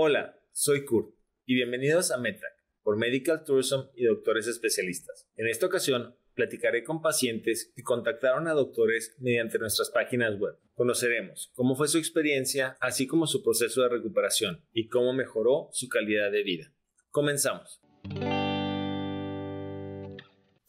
Hola, soy Kurt y bienvenidos a MedTrack por Medical Tourism y doctores especialistas. En esta ocasión platicaré con pacientes que contactaron a doctores mediante nuestras páginas web. Conoceremos cómo fue su experiencia, así como su proceso de recuperación y cómo mejoró su calidad de vida. Comenzamos.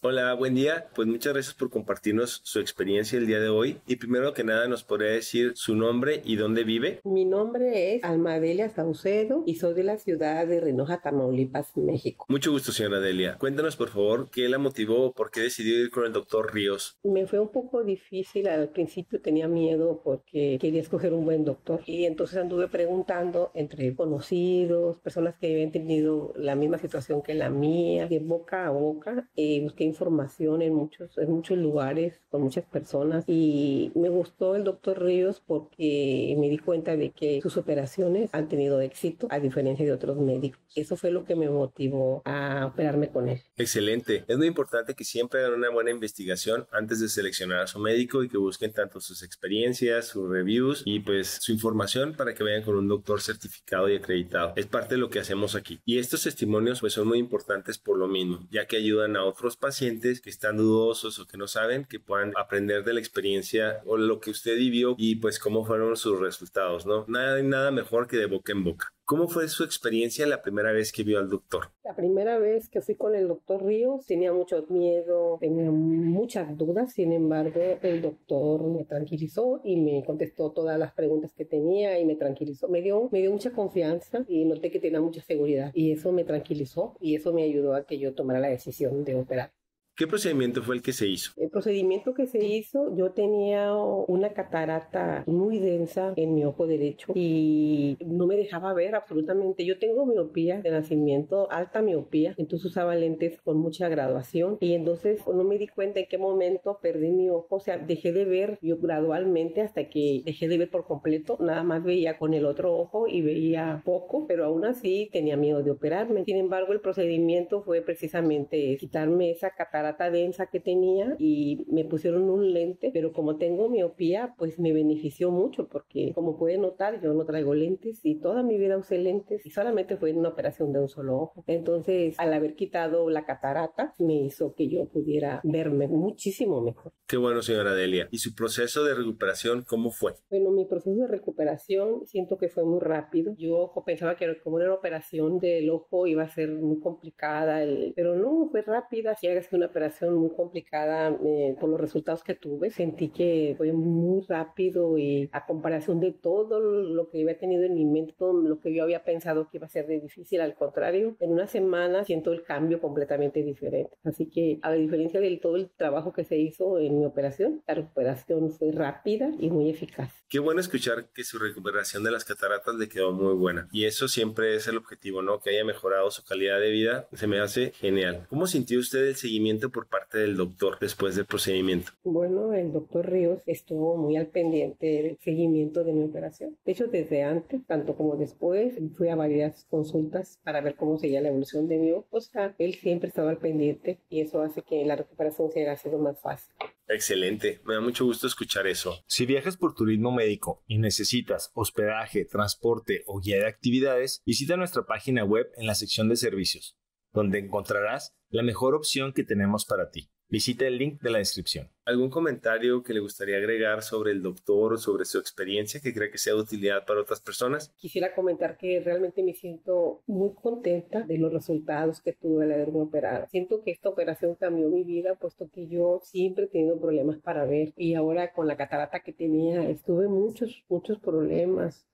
Hola, buen día. Pues muchas gracias por compartirnos su experiencia el día de hoy. Y primero que nada, ¿nos podría decir su nombre y dónde vive? Mi nombre es Almadelia Saucedo y soy de la ciudad de Renoja, Tamaulipas, México. Mucho gusto, señora Delia. Cuéntanos, por favor, qué la motivó o por qué decidió ir con el doctor Ríos. Me fue un poco difícil. Al principio tenía miedo porque quería escoger un buen doctor. Y entonces anduve preguntando entre conocidos, personas que habían tenido la misma situación que la mía, de boca a boca. Eh, busqué información en muchos, en muchos lugares, con muchas personas y me gustó el doctor Ríos porque me di cuenta de que sus operaciones han tenido éxito a diferencia de otros médicos. Eso fue lo que me motivó a operarme con él. Excelente. Es muy importante que siempre hagan una buena investigación antes de seleccionar a su médico y que busquen tanto sus experiencias, sus reviews y pues su información para que vayan con un doctor certificado y acreditado. Es parte de lo que hacemos aquí. Y estos testimonios pues son muy importantes por lo mismo, ya que ayudan a otros pacientes que están dudosos o que no saben, que puedan aprender de la experiencia o lo que usted vivió y pues cómo fueron sus resultados, ¿no? Nada, nada mejor que de boca en boca. ¿Cómo fue su experiencia la primera vez que vio al doctor? La primera vez que fui con el doctor Ríos tenía mucho miedo, tenía muchas dudas, sin embargo el doctor me tranquilizó y me contestó todas las preguntas que tenía y me tranquilizó. Me dio, me dio mucha confianza y noté que tenía mucha seguridad y eso me tranquilizó y eso me ayudó a que yo tomara la decisión de operar. ¿Qué procedimiento fue el que se hizo? El procedimiento que se hizo, yo tenía una catarata muy densa en mi ojo derecho y no me dejaba ver absolutamente. Yo tengo miopía de nacimiento, alta miopía, entonces usaba lentes con mucha graduación y entonces no me di cuenta en qué momento perdí mi ojo, o sea, dejé de ver yo gradualmente hasta que dejé de ver por completo, nada más veía con el otro ojo y veía poco, pero aún así tenía miedo de operarme. Sin embargo, el procedimiento fue precisamente quitarme esa catarata densa que tenía y me pusieron un lente, pero como tengo miopía, pues me benefició mucho porque como puede notar yo no traigo lentes y toda mi vida usé lentes y solamente fue en una operación de un solo ojo. Entonces, al haber quitado la catarata, me hizo que yo pudiera verme muchísimo mejor. Qué bueno, señora Delia. ¿Y su proceso de recuperación cómo fue? Bueno, mi proceso de recuperación siento que fue muy rápido. Yo pensaba que como era una operación del ojo iba a ser muy complicada, pero no, fue rápida. Si hagas una operación muy complicada eh, por los resultados que tuve. Sentí que fue muy rápido y a comparación de todo lo que había tenido en mi mente, todo lo que yo había pensado que iba a ser de difícil, al contrario, en una semana siento el cambio completamente diferente. Así que a diferencia de todo el trabajo que se hizo en mi operación, la recuperación fue rápida y muy eficaz. Qué bueno escuchar que su recuperación de las cataratas le quedó muy buena. Y eso siempre es el objetivo, ¿no? Que haya mejorado su calidad de vida. Se me hace genial. ¿Cómo sintió usted el seguimiento por parte del doctor después procedimiento? Bueno, el doctor Ríos estuvo muy al pendiente del seguimiento de mi operación. De hecho, desde antes, tanto como después, fui a varias consultas para ver cómo seguía la evolución de mi ojo. él siempre estaba al pendiente y eso hace que la recuperación sea sido más fácil. Excelente, me da mucho gusto escuchar eso. Si viajas por turismo médico y necesitas hospedaje, transporte o guía de actividades, visita nuestra página web en la sección de servicios, donde encontrarás la mejor opción que tenemos para ti. Visita el link de la descripción. ¿Algún comentario que le gustaría agregar sobre el doctor o sobre su experiencia que cree que sea de utilidad para otras personas? Quisiera comentar que realmente me siento muy contenta de los resultados que tuve al haberme operado. Siento que esta operación cambió mi vida, puesto que yo siempre he tenido problemas para ver y ahora con la catarata que tenía estuve muchos, muchos problemas.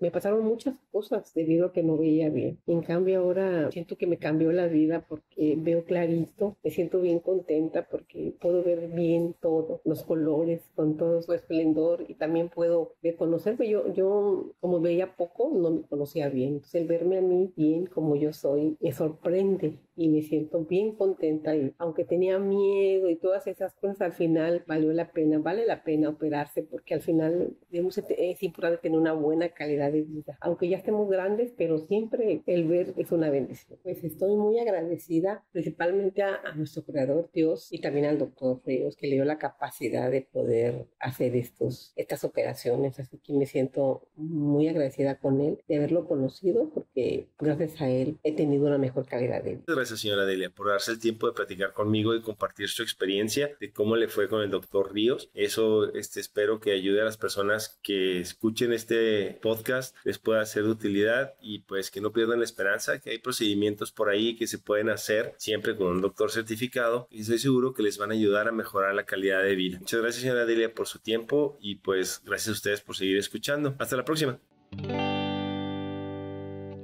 Me pasaron muchas cosas debido a que no veía bien. En cambio ahora siento que me cambió la vida porque veo clarito, me siento bien contenta porque puedo ver bien todo, los colores, con todo su esplendor y también puedo reconocerme. Yo, yo como veía poco, no me conocía bien. Entonces el verme a mí bien como yo soy me sorprende y me siento bien contenta y aunque tenía miedo y todas esas cosas, al final valió la pena, vale la pena operarse porque al final es importante tener una buena calidad de vida, aunque ya estemos grandes, pero siempre el ver es una bendición. Pues estoy muy agradecida principalmente a, nuestro creador Dios y también al doctor Ríos que le dio la capacidad de poder hacer estos, estas operaciones, así que me siento muy agradecida con él de haberlo conocido porque gracias a él he tenido una mejor calidad de vida. Gracias señora Delia por darse el tiempo de platicar conmigo y compartir su experiencia de cómo le fue con el doctor Ríos. Eso este, espero que ayude a las personas que escuchen este podcast, les pueda ser de utilidad y pues que no pierdan la esperanza, que hay procedimientos por ahí que se pueden hacer siempre con un doctor certificado y seguro que les van a ayudar a mejorar la calidad de vida. Muchas gracias señora Delia por su tiempo y pues gracias a ustedes por seguir escuchando. Hasta la próxima.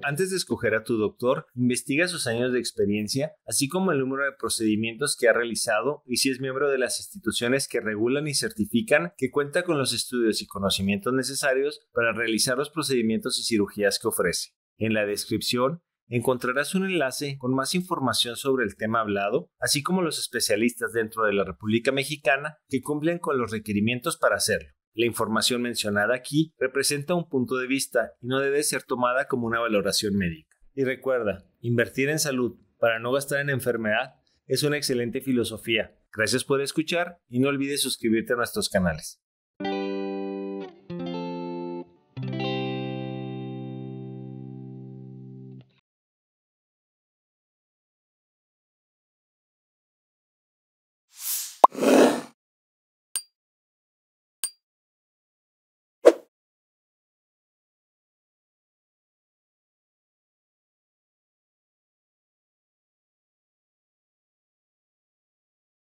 Antes de escoger a tu doctor, investiga sus años de experiencia, así como el número de procedimientos que ha realizado y si es miembro de las instituciones que regulan y certifican que cuenta con los estudios y conocimientos necesarios para realizar los procedimientos y cirugías que ofrece. En la descripción encontrarás un enlace con más información sobre el tema hablado, así como los especialistas dentro de la República Mexicana que cumplen con los requerimientos para hacerlo. La información mencionada aquí representa un punto de vista y no debe ser tomada como una valoración médica. Y recuerda, invertir en salud para no gastar en enfermedad es una excelente filosofía. Gracias por escuchar y no olvides suscribirte a nuestros canales.